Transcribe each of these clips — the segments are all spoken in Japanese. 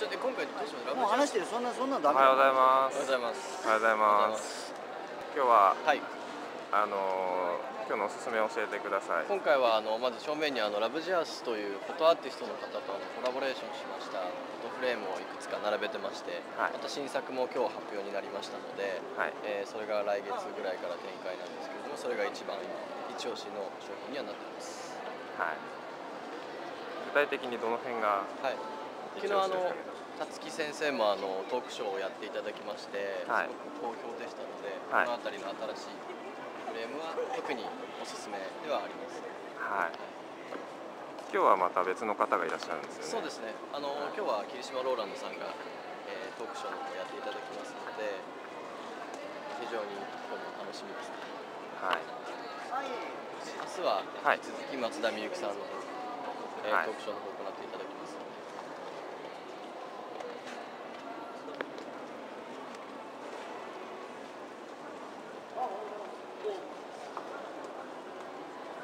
ちょっと今回どうしますもう話してるそんなそんなダメおはようございまおはようごす。ざいますおはようございます。今日ははいあのー今日のおすすめを教えてください。今回はあのまず正面にあのラブジアスというフォトアーティストの方とあのコラボレーションしましたフォトフレームをいくつか並べてまして、はいまた新作も今日発表になりましたので、はい。えーそれが来月ぐらいから展開なんですけれどもそれが一番今一押しの商品にはなっていますはい。具体的にどの辺がはい一昨日あの押しですかね。辰木先生もあのトークショーをやっていただきまして、はいすごく好評でしたので、はいこの辺りの新しいフレームは特におすすめではあります、はい。今日はまた別の方がいらっしゃるんですよね。そうですねあの今日は霧島ローランドさんが、えートークショーの方やっていただきますので非常に今日も楽しみですねはい。明日ははい引き続き松田美由紀さんの方、えーはいトークショーの方を行っていただきますので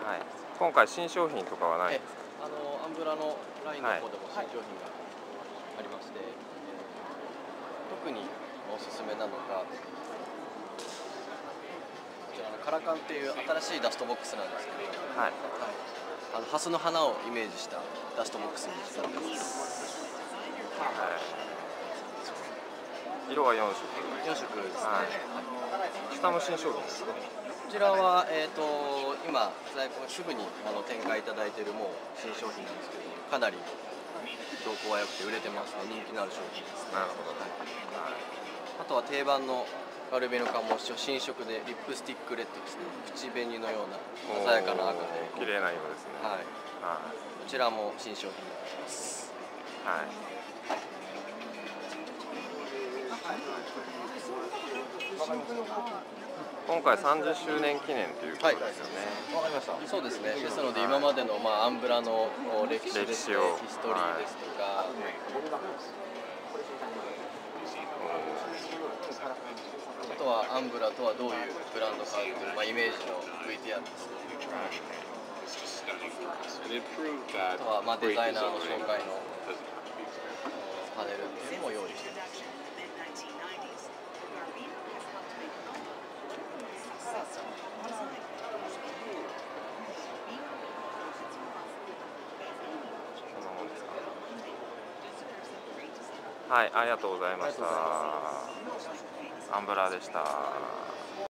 はい。今回新商品とかはない？えあのアンブラのラインの方でも新商品がありまして、えー特におすすめなのがこちらのカラカンっていう新しいダストボックスなんですけど、はい。あのハスの花をイメージしたダストボックスになってますはい。色は4色。4色ですね、はい。下も新商品ですね。こちらは、えー、と今在庫すぐにあの展開いただいているもう新商品なんですけどかなり評価は良くて売れてますね人気のある商品ですねなるほどはいはい。あとは定番のガルボの缶も新色でリップスティックレッドですね口紅のような鮮やかな赤で綺麗な色ですね。はいはこちらも新商品になってますい。はい。今回30周年記念ということですよね。わかりました。そうですね。ですので今までの、まあ、アンブラの歴史ですね。歴史を。ヒストリーですとか、あとはアンブラとはどういうブランドかっていう、まあ、イメージの VTR ですね。that あとは、まあ、デザイナーの紹介の doesn't パネルっていうのも用意していますこんなもんですか。はい、ありがとうございました。アンブラでした。